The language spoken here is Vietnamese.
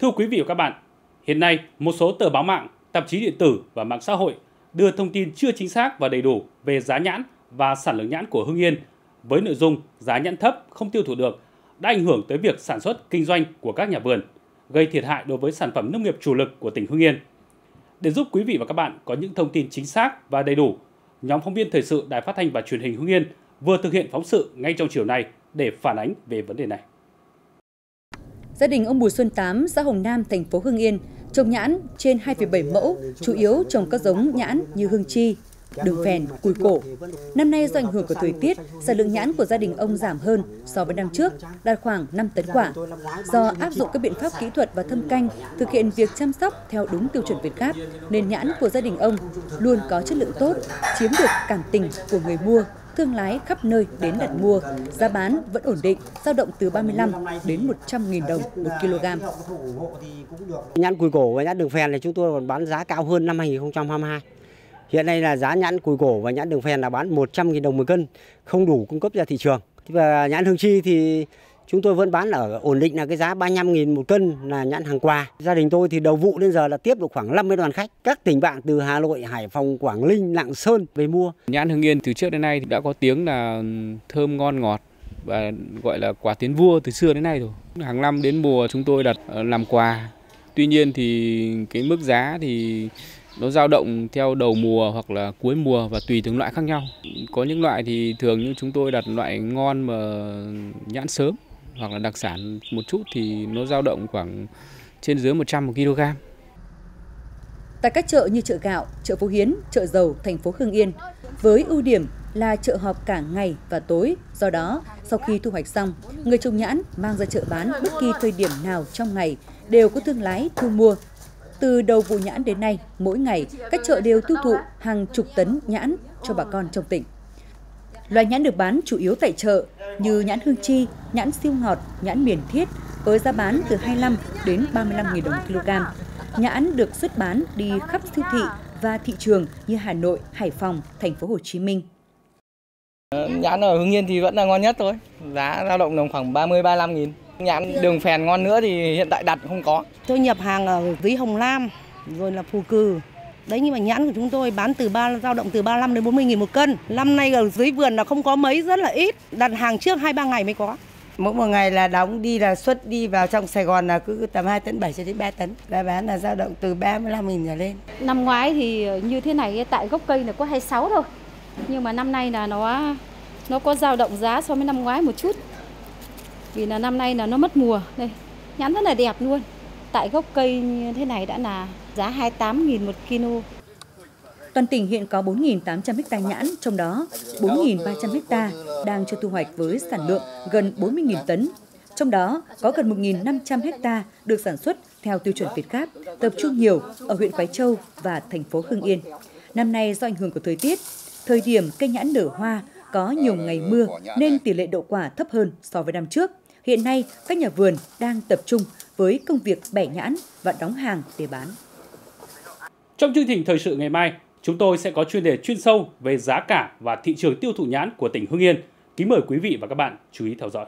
Thưa quý vị và các bạn, hiện nay một số tờ báo mạng, tạp chí điện tử và mạng xã hội đưa thông tin chưa chính xác và đầy đủ về giá nhãn và sản lượng nhãn của Hưng Yên với nội dung giá nhãn thấp không tiêu thụ được đã ảnh hưởng tới việc sản xuất kinh doanh của các nhà vườn, gây thiệt hại đối với sản phẩm nông nghiệp chủ lực của tỉnh Hưng Yên. Để giúp quý vị và các bạn có những thông tin chính xác và đầy đủ, nhóm phóng viên thời sự Đài Phát thanh và Truyền hình Hưng Yên vừa thực hiện phóng sự ngay trong chiều nay để phản ánh về vấn đề này. Gia đình ông Bùi Xuân Tám, xã Hồng Nam, thành phố Hưng Yên trồng nhãn trên 2,7 mẫu, chủ yếu trồng các giống nhãn như hương chi, đường phèn, cùi cổ. Năm nay do ảnh hưởng của thời tiết, sản lượng nhãn của gia đình ông giảm hơn so với năm trước, đạt khoảng 5 tấn quả. Do áp dụng các biện pháp kỹ thuật và thâm canh, thực hiện việc chăm sóc theo đúng tiêu chuẩn Việt Gáp, nên nhãn của gia đình ông luôn có chất lượng tốt, chiếm được cảm tình của người mua thương lái khắp nơi đến đặt mua, giá bán vẫn ổn định, dao động từ 35 đến 100 nghìn đồng một kg. Nhãn cùi cổ và nhãn đường phèn thì chúng tôi còn bán giá cao hơn năm 2022. Hiện nay là giá nhãn cùi cổ và nhãn đường phèn là bán 100 nghìn đồng một cân, không đủ cung cấp ra thị trường. Và nhãn hương chi thì chúng tôi vẫn bán ở ổn định là cái giá 35 nghìn một cân là nhãn hàng quà. Gia đình tôi thì đầu vụ đến giờ là tiếp được khoảng 50 đoàn khách. Các tỉnh bạn từ Hà Nội, Hải Phòng, Quảng Ninh, Lạng Sơn về mua. Nhãn Hưng Yên từ trước đến nay thì đã có tiếng là thơm ngon ngọt và gọi là quả tiến vua từ xưa đến nay rồi. Hàng năm đến mùa chúng tôi đặt ờ, làm quà. Tuy nhiên thì cái mức giá thì nó dao động theo đầu mùa hoặc là cuối mùa và tùy từng loại khác nhau. Có những loại thì thường như chúng tôi đặt loại ngon mà nhãn sớm hoặc là đặc sản một chút thì nó dao động khoảng trên dưới 100 một kg. Tại các chợ như chợ gạo, chợ Phú Hiến, chợ dầu, thành phố Hưng Yên, với ưu điểm là chợ họp cả ngày và tối. Do đó, sau khi thu hoạch xong, người trồng nhãn mang ra chợ bán bất kỳ thời điểm nào trong ngày đều có thương lái thu mua. Từ đầu vụ nhãn đến nay, mỗi ngày các chợ đều tiêu thụ hàng chục tấn nhãn cho bà con trong tỉnh. Loài nhãn được bán chủ yếu tại chợ như nhãn hương chi, nhãn siêu ngọt, nhãn miền thiết với giá bán từ 25 đến 35 000 đồng kg. Nhãn được xuất bán đi khắp siêu thị và thị trường như Hà Nội, Hải Phòng, thành phố Hồ Chí Minh. Nhãn ở Hưng Yên thì vẫn là ngon nhất thôi. Giá dao động khoảng 30 35 nghìn. Nhãn đường phèn ngon nữa thì hiện tại đặt không có. Tôi nhập hàng ở dưới Hồng Lam, rồi là Phù Cử, Đấy nhưng mà nhãn của chúng tôi bán từ ba dao động từ 35 đến 40 nghìn một cân. Năm nay ở dưới vườn là không có mấy rất là ít, đặt hàng trước 2 3 ngày mới có. Mỗi một ngày là đóng đi là xuất đi vào trong Sài Gòn là cứ tầm 2 tấn 7 cho đến 3 tấn. Và bán là dao động từ 35 nghìn trở lên. Năm ngoái thì như thế này tại gốc cây là có 26 thôi. Nhưng mà năm nay là nó nó có dao động giá so với năm ngoái một chút. Vì là năm nay là nó mất mùa. Đây, nhãn rất là đẹp luôn. Tại gốc cây như thế này đã là giá 28.000 một kg. Toàn tỉnh hiện có 4.800 ha nhãn, trong đó 4.300 ha đang cho thu hoạch với sản lượng gần 40.000 tấn. Trong đó có gần 1.500 ha được sản xuất theo tiêu chuẩn Việt Gáp, tập trung nhiều ở huyện Quái Châu và thành phố Hưng Yên. Năm nay do ảnh hưởng của thời tiết, thời điểm cây nhãn nở hoa có nhiều ngày mưa nên tỷ lệ đậu quả thấp hơn so với năm trước. Hiện nay, các nhà vườn đang tập trung với công việc bẻ nhãn và đóng hàng để bán. Trong chương trình thời sự ngày mai, chúng tôi sẽ có chuyên đề chuyên sâu về giá cả và thị trường tiêu thụ nhãn của tỉnh Hưng Yên. Kính mời quý vị và các bạn chú ý theo dõi.